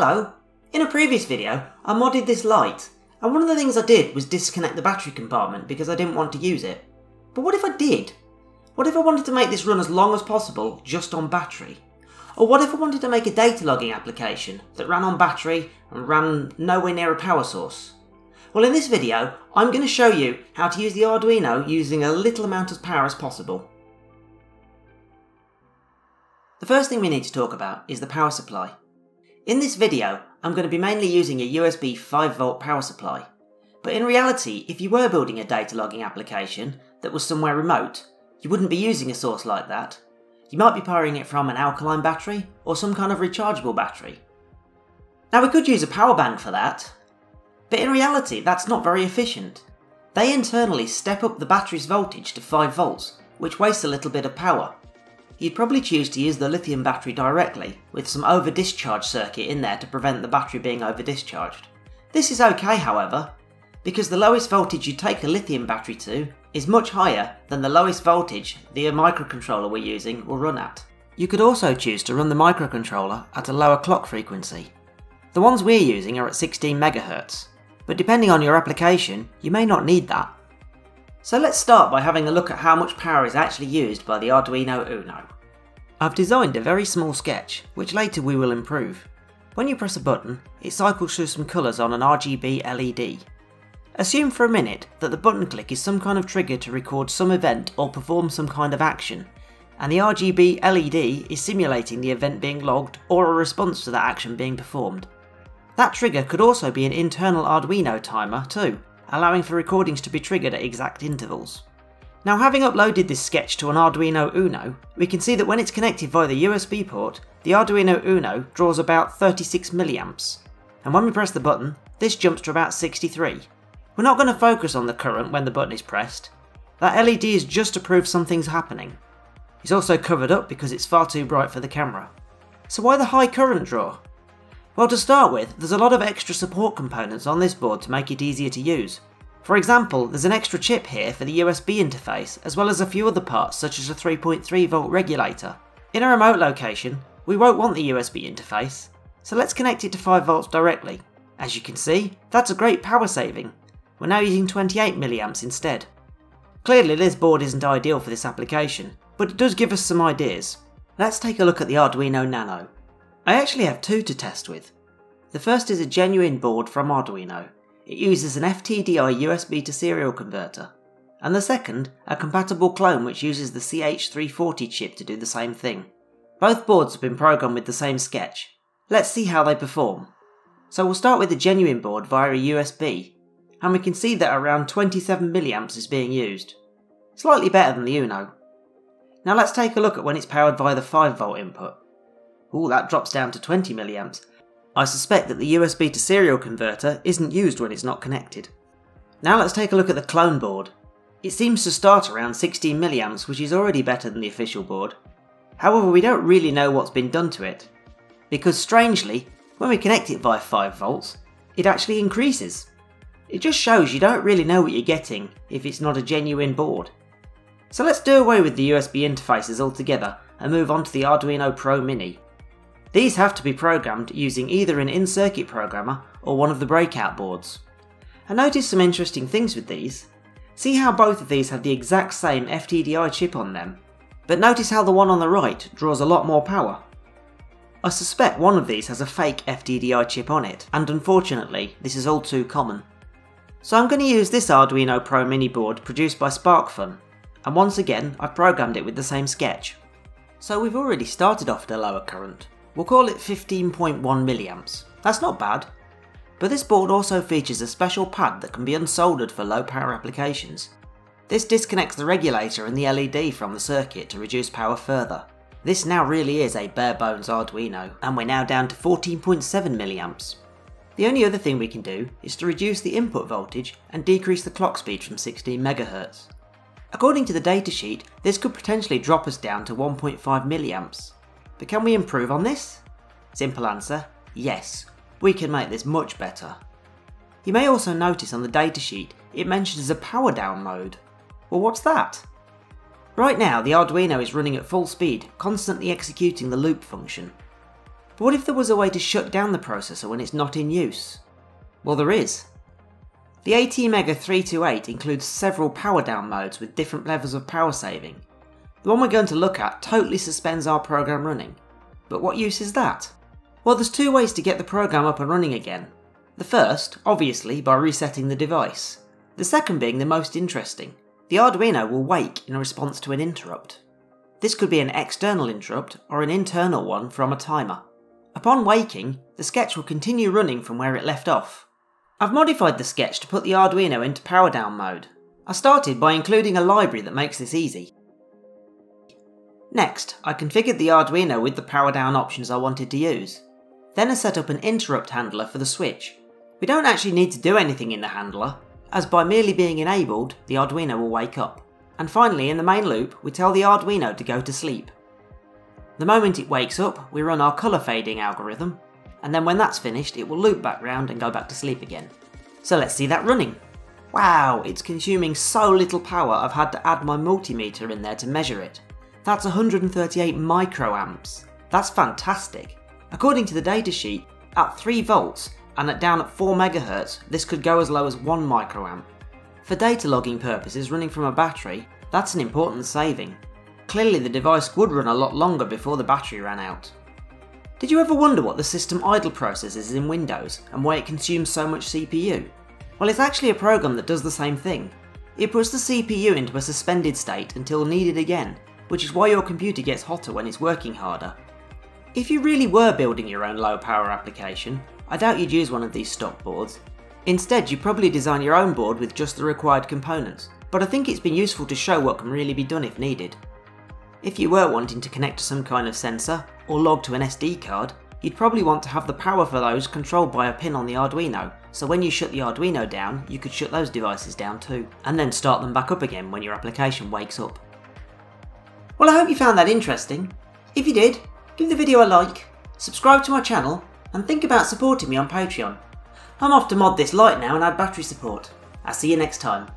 Hello! In a previous video, I modded this light, and one of the things I did was disconnect the battery compartment because I didn't want to use it. But what if I did? What if I wanted to make this run as long as possible just on battery? Or what if I wanted to make a data logging application that ran on battery and ran nowhere near a power source? Well in this video, I'm going to show you how to use the Arduino using a little amount of power as possible. The first thing we need to talk about is the power supply. In this video, I'm going to be mainly using a USB 5V power supply. But in reality, if you were building a data logging application that was somewhere remote, you wouldn't be using a source like that. You might be powering it from an alkaline battery or some kind of rechargeable battery. Now we could use a power bank for that, but in reality that's not very efficient. They internally step up the battery's voltage to 5 volts, which wastes a little bit of power, you'd probably choose to use the lithium battery directly, with some over discharge circuit in there to prevent the battery being over discharged. This is okay however, because the lowest voltage you take a lithium battery to is much higher than the lowest voltage the microcontroller we're using will run at. You could also choose to run the microcontroller at a lower clock frequency. The ones we're using are at 16 MHz, but depending on your application, you may not need that. So let's start by having a look at how much power is actually used by the Arduino Uno. I've designed a very small sketch, which later we will improve. When you press a button, it cycles through some colours on an RGB LED. Assume for a minute that the button click is some kind of trigger to record some event or perform some kind of action, and the RGB LED is simulating the event being logged or a response to that action being performed. That trigger could also be an internal Arduino timer too, allowing for recordings to be triggered at exact intervals. Now having uploaded this sketch to an Arduino Uno, we can see that when it's connected via the USB port, the Arduino Uno draws about 36 milliamps, and when we press the button, this jumps to about 63. We're not going to focus on the current when the button is pressed. That LED is just to prove something's happening. It's also covered up because it's far too bright for the camera. So why the high current draw? Well to start with, there's a lot of extra support components on this board to make it easier to use. For example, there's an extra chip here for the USB interface, as well as a few other parts such as a 3.3 volt regulator. In a remote location, we won't want the USB interface, so let's connect it to 5 volts directly. As you can see, that's a great power saving. We're now using 28 milliamps instead. Clearly this board isn't ideal for this application, but it does give us some ideas. Let's take a look at the Arduino Nano. I actually have two to test with. The first is a genuine board from Arduino. It uses an FTDI USB to serial converter. And the second, a compatible clone which uses the CH340 chip to do the same thing. Both boards have been programmed with the same sketch. Let's see how they perform. So we'll start with the genuine board via a USB, and we can see that around 27 milliamps is being used. Slightly better than the Uno. Now let's take a look at when it's powered via the 5V input. Ooh, that drops down to 20 milliamps. I suspect that the USB to serial converter isn't used when it's not connected. Now let's take a look at the clone board. It seems to start around 16 milliamps, which is already better than the official board. However, we don't really know what's been done to it. Because strangely, when we connect it via 5 volts, it actually increases. It just shows you don't really know what you're getting if it's not a genuine board. So let's do away with the USB interfaces altogether and move on to the Arduino Pro Mini. These have to be programmed using either an in-circuit programmer or one of the breakout boards. I noticed some interesting things with these. See how both of these have the exact same FTDI chip on them, but notice how the one on the right draws a lot more power. I suspect one of these has a fake FTDI chip on it, and unfortunately this is all too common. So I'm going to use this Arduino Pro mini board produced by SparkFun, and once again I've programmed it with the same sketch. So we've already started off at a lower current, We'll call it 15.1 milliamps. That's not bad. But this board also features a special pad that can be unsoldered for low power applications. This disconnects the regulator and the LED from the circuit to reduce power further. This now really is a bare bones Arduino, and we're now down to 14.7 milliamps. The only other thing we can do is to reduce the input voltage and decrease the clock speed from 16 MHz. According to the datasheet, this could potentially drop us down to 1.5 milliamps. But can we improve on this? Simple answer, yes. We can make this much better. You may also notice on the datasheet it mentions a power down mode. Well what's that? Right now the Arduino is running at full speed, constantly executing the loop function. But what if there was a way to shut down the processor when it's not in use? Well there is. The ATmega 328 includes several power down modes with different levels of power saving. The one we're going to look at totally suspends our program running. But what use is that? Well there's two ways to get the program up and running again. The first, obviously, by resetting the device. The second being the most interesting. The Arduino will wake in response to an interrupt. This could be an external interrupt or an internal one from a timer. Upon waking, the sketch will continue running from where it left off. I've modified the sketch to put the Arduino into power down mode. I started by including a library that makes this easy. Next, I configured the Arduino with the power down options I wanted to use. Then I set up an interrupt handler for the switch. We don't actually need to do anything in the handler, as by merely being enabled, the Arduino will wake up. And finally, in the main loop, we tell the Arduino to go to sleep. The moment it wakes up, we run our colour fading algorithm, and then when that's finished, it will loop back round and go back to sleep again. So let's see that running. Wow, it's consuming so little power I've had to add my multimeter in there to measure it. That's 138 microamps. That's fantastic. According to the datasheet, at 3 volts and at down at 4 MHz, this could go as low as 1 microamp. For data logging purposes running from a battery, that's an important saving. Clearly the device would run a lot longer before the battery ran out. Did you ever wonder what the system idle process is in Windows and why it consumes so much CPU? Well it's actually a program that does the same thing. It puts the CPU into a suspended state until needed again, which is why your computer gets hotter when it's working harder. If you really were building your own low power application, I doubt you'd use one of these stock boards, Instead, you probably design your own board with just the required components, but I think it's been useful to show what can really be done if needed. If you were wanting to connect to some kind of sensor, or log to an SD card, you'd probably want to have the power for those controlled by a pin on the Arduino, so when you shut the Arduino down, you could shut those devices down too, and then start them back up again when your application wakes up. Well I hope you found that interesting. If you did, give the video a like, subscribe to my channel, and think about supporting me on Patreon. I'm off to mod this light now and add battery support. I'll see you next time.